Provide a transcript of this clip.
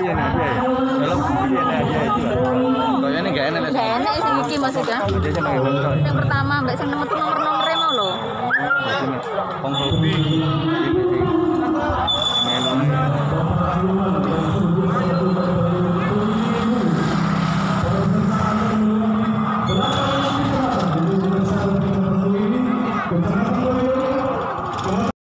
Yang ya. Itu. Enak. Gak enak maksudnya. Pertama mbak sing metu nomor-nomornya mau lho. Kong hobi.